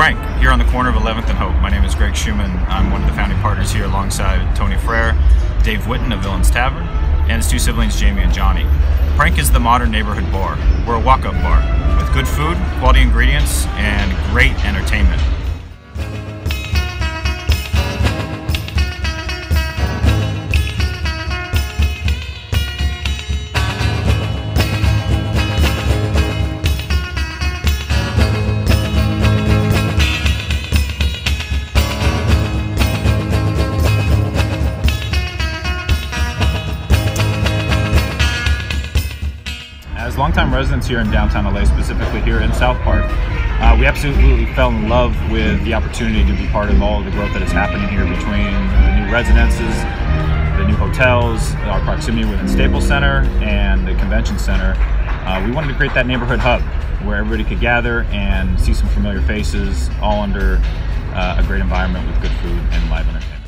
Prank here on the corner of 11th and Hope. My name is Greg Schumann. I'm one of the founding partners here alongside Tony Frere, Dave Witten of Villains Tavern, and his two siblings Jamie and Johnny. Prank is the modern neighborhood bar. We're a walk-up bar with good food, quality ingredients, and great entertainment. Longtime residents here in downtown LA, specifically here in South Park, uh, we absolutely fell in love with the opportunity to be part of all of the growth that is happening here between the new residences, the new hotels, our proximity within Staples Center, and the convention center. Uh, we wanted to create that neighborhood hub where everybody could gather and see some familiar faces, all under uh, a great environment with good food and live entertainment.